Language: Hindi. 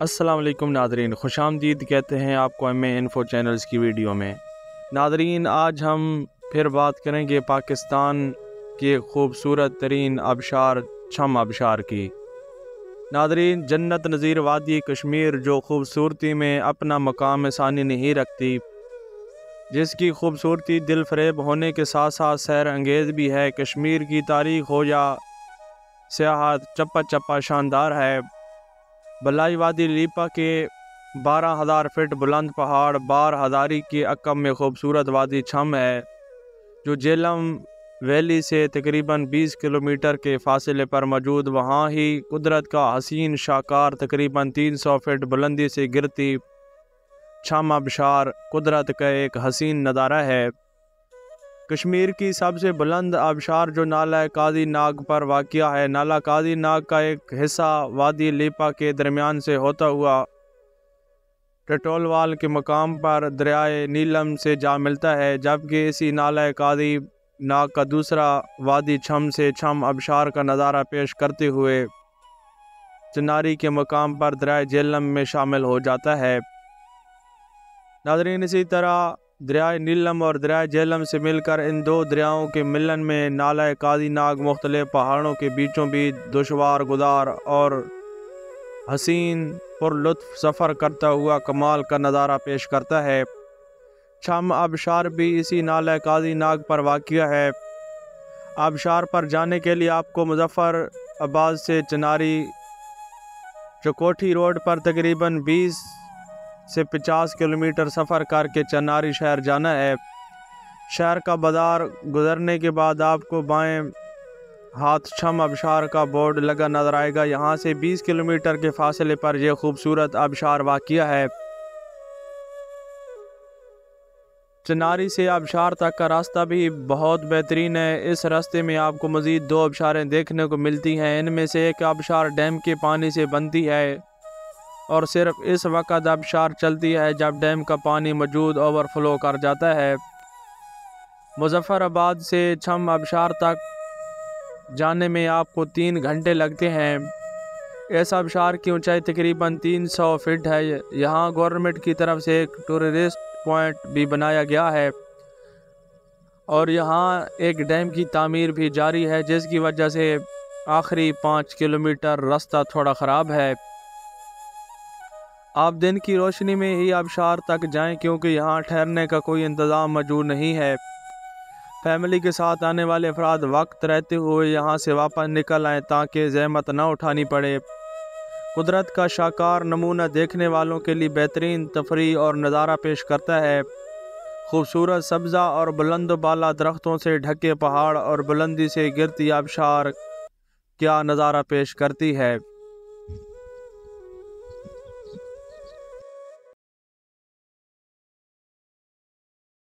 वालेकुम नादरीन, खुश आमदीद कहते हैं आपको एम इन्फो चैनल्स की वीडियो में। नादरीन, आज हम फिर बात करेंगे पाकिस्तान के खूबसूरत तरीन आबशार छम आबशार की। नादरीन, जन्नत नज़ीर वादी कश्मीर जो खूबसूरती में अपना मकाम सानी नहीं रखती, जिसकी खूबसूरती दिल फरेब होने के साथ साथ सैर अंगेज़ भी है, कश्मीर की तारीख हो या सियाहत चप्पा चप्पा शानदार है। बलाई वादी लीपा के बारह हज़ार फिट बुलंद पहाड़, बार हज़ारी के अकम में खूबसूरत वादी छम है, जो जेलम वैली से तकरीबन 20 किलोमीटर के फासले पर मौजूद। वहाँ ही कुदरत का हसीन शाकार तकरीबन 300 फीट बुलंदी से गिरती छम अबशार कुदरत का एक हसीन नज़ारा है। कश्मीर की सबसे बुलंद आबशार जो नाला कादी नाग पर वाक़ है। नाला कादी नाग का एक हिस्सा वादी लीपा के दरमियान से होता हुआ टटोलवाल के मकाम पर दरियाए नीलम से जा मिलता है, जबकि इसी नाला कादी नाग का दूसरा वादी छम से छम आबशार का नज़ारा पेश करते हुए चनारी के मकाम पर दरिया जेलम में शामिल हो जाता है। नाजरीन, इसी तरह दरिया नीलम और दरिया जेलम से मिलकर इन दो दरियाओं के मिलन में नाला कादी नाग, मुख्तलिफ़ पहाड़ों के बीचों बीच दुशवार, गुदार और हसीन पुरलुत्फ सफ़र करता हुआ कमाल का नज़ारा पेश करता है। छम आबशार भी इसी नाला कादी नाग पर वाक़ है। आबशार पर जाने के लिए आपको मुजफ़र आबाद से चनारी चकोठी रोड पर तकरीबन 20 से 50 किलोमीटर सफ़र करके चनारी शहर जाना है। शहर का बाज़ार गुजरने के बाद आपको बाएँ हाथ छम अबशार का बोर्ड लगा नज़र आएगा। यहाँ से 20 किलोमीटर के फासले पर यह खूबसूरत अबशार वाक़ है। चनारी से आबशार तक का रास्ता भी बहुत बेहतरीन है। इस रास्ते में आपको मज़ीद दो आबशारें देखने को मिलती हैं। इनमें से एक आबशार डैम के पानी से बनती है। और सिर्फ़ इस वक्त आबशार चलती है, जब डैम का पानी मौजूद ओवरफ्लो कर जाता है। मुजफ़राबाद से छम आबशार तक जाने में आपको तीन घंटे लगते हैं। इस आबशार की ऊंचाई तकरीबन 300 फीट है। यहाँ गवर्नमेंट की तरफ़ से एक टूरिस्ट पॉइंट भी बनाया गया है। और यहाँ एक डैम की तामीर भी जारी है, जिसकी वजह से आखिरी पाँच किलोमीटर रास्ता थोड़ा ख़राब है। आप दिन की रोशनी में ही आबशार तक जाएँ, क्योंकि यहाँ ठहरने का कोई इंतज़ाम मौजूद नहीं है। फैमिली के साथ आने वाले अफराद वक्त रहते हुए यहाँ से वापस निकल आएँ, ताकि जहमत ना उठानी पड़े। कुदरत का शाकार नमूना देखने वालों के लिए बेहतरीन तफरी और नज़ारा पेश करता है। खूबसूरत सब्ज़ा और बुलंद बाला दरख्तों से ढके पहाड़ और बुलंदी से गिरती आबशार, क्या नज़ारा पेश करती है?